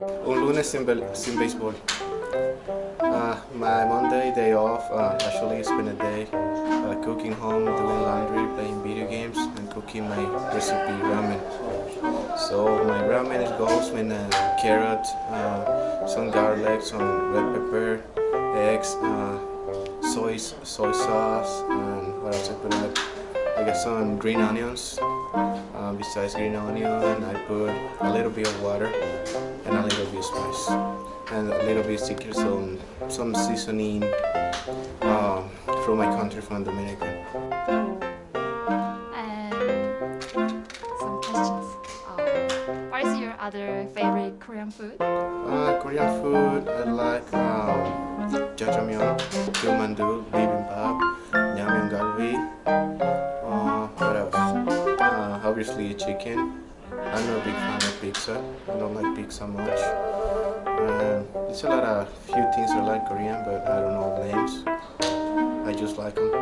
Un lunes sin, sin béisbol. Uh, my Monday day off, uh, actually it's been a day uh, cooking home, doing laundry, playing video games, and cooking my recipe ramen. So my ramen is goes with uh, carrot, some garlic, some red pepper, eggs, soy soy sauce, and what else I put in it? I got some green onions. Uh, besides green onion, I put a little bit of water and a little bit of spice and a little bit secret some some seasoning uh, from my country from Dominican. And some questions. Um, what is your other favorite Korean food? Uh, Korean food I like um, jjajangmyeon, gyeongmandu, Obviously chicken. I'm not a big fan of pizza. I don't like pizza much. Um, it's a lot of few things I like Korean, but I don't know the names. I just like them.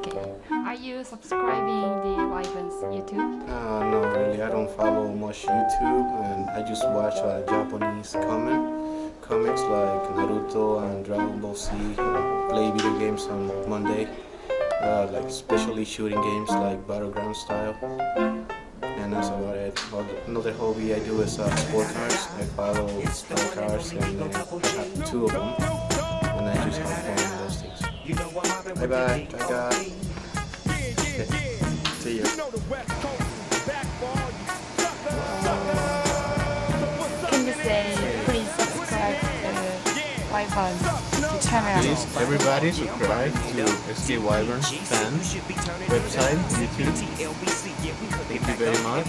Okay. Are you subscribing the Wyvern's YouTube? Uh, no, really, I don't follow much YouTube, and I just watch uh, Japanese comic comics like Naruto and Dragon Ball Z. Uh, play video games on Monday, uh, like especially shooting games like Battleground style. And that's about it. Another hobby I do is uh, sport cars. I follow sport cars, and uh, I have two of them, and I just have fun with those things. Bye bye, bye guys. See you. Can you say please subscribe to the Wyvern's channel? Please, everybody subscribe to SK Wyvern fan website, YouTube. Thank you very much.